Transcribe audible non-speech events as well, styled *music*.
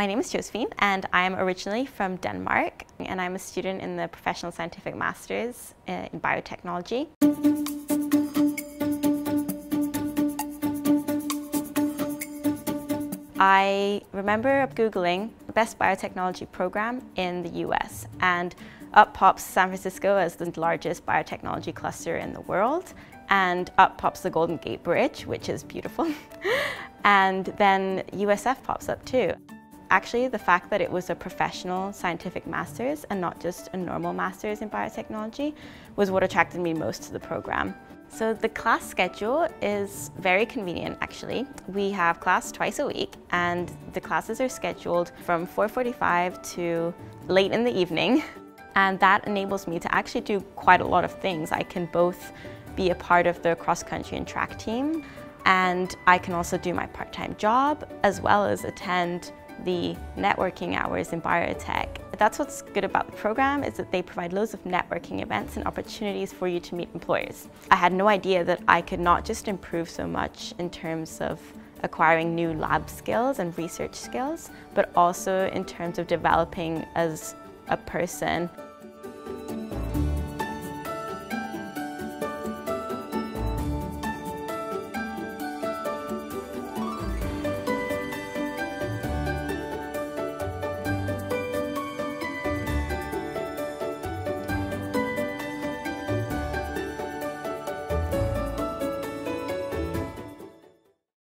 My name is Josephine and I am originally from Denmark and I'm a student in the Professional Scientific Masters uh, in Biotechnology. I remember Googling the best biotechnology program in the US and up pops San Francisco as the largest biotechnology cluster in the world and up pops the Golden Gate Bridge, which is beautiful. *laughs* and then USF pops up too. Actually, the fact that it was a professional scientific master's and not just a normal master's in biotechnology was what attracted me most to the program. So the class schedule is very convenient actually. We have class twice a week and the classes are scheduled from 4.45 to late in the evening. And that enables me to actually do quite a lot of things. I can both be a part of the cross-country and track team and I can also do my part-time job as well as attend the networking hours in biotech. That's what's good about the program is that they provide loads of networking events and opportunities for you to meet employers. I had no idea that I could not just improve so much in terms of acquiring new lab skills and research skills, but also in terms of developing as a person.